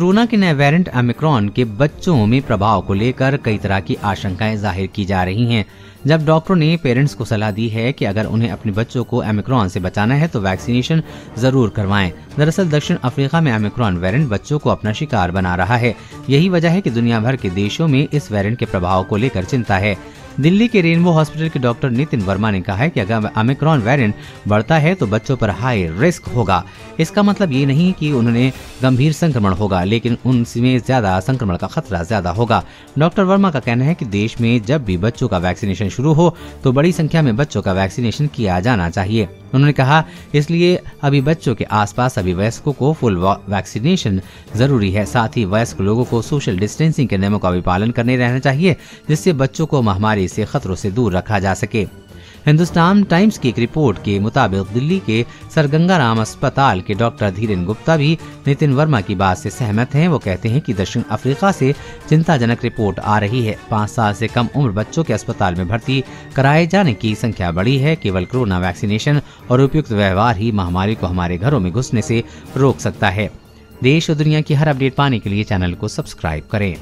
Corona के नए variant Omicron के बच्चों में प्रभाव को लेकर कई तरह की आशंकाएँ ज़ाहिर की जा रही हैं। जब डॉक्टरों ने पेरेंट्स को सलाह दी है कि अगर उन्हें अपने बच्चों को एमिक्रॉन से बचाना है तो वैक्सीनेशन ज़रूर करवाएँ। दरअसल दक्षिण अफ्रीका में एमिक्रॉन वेरिएंट बच्चों को अपना शिकार बना रहा है। यही वजह है कि दुनिया भर के देशों में इस वेरिएंट के प्रभाव को लेकर चिंता है। दिल्ली के रेनबो हॉस्पिटल के डॉक्टर नितिन वर्मा ने कहा है कि अगर अमिक्रॉन वेरिएंट बढ़ता है तो बच्चों पर हाई रिस्क होगा। इसका मतलब ये नहीं कि उन्हें गंभीर संक्रमण होगा, लेकिन उनमें ज़्यादा संक्रमण का खतरा ज़्यादा होगा। डॉक्टर वर्मा का कहना है कि देश में जब भी बच्चों का वैक्सीनेशन शुरू हो तो बड़ी संख्या में बच्चों का वैक्सीनेशन किया जाना चाहिए। उन्होंने कहा, इसलिए अभी बच्चों के आसपास अभी वयस्कों को फुल वैक्सीनेशन ज़रूरी है। साथ ही वयस्क लोगों को सोशल डिस्टेंसिंग के नियमों का भी पालन करने रहना चाहिए, जिससे बच्चों को महामारी से खतरों से दूर रखा जा सके। हिंदुस्तान टाइम्स की एक रिपोर्ट के मुताबिक दिल्ली के सरगंगाराम अस्पताल के डॉक्टर धीरेन गुप्ता भी नितिन वर्मा की बात से सहमत हैं। वो कहते हैं कि दक्षिण अफ्रीका से चिंताजनक रिपोर्ट आ रही है। पाँच साल से कम उम्र बच्चों के अस्पताल में भर्ती कराए जाने की संख्या बढ़ी है। केवल कोरोना वैक्सीनेशन और उपयुक्त व्यवहार ही महामारी को हमारे घरों में घुसने से रोक सकता है। देश और दुनिया की हर अपडेट पाने के लिए चैनल को सब्सक्राइब करें।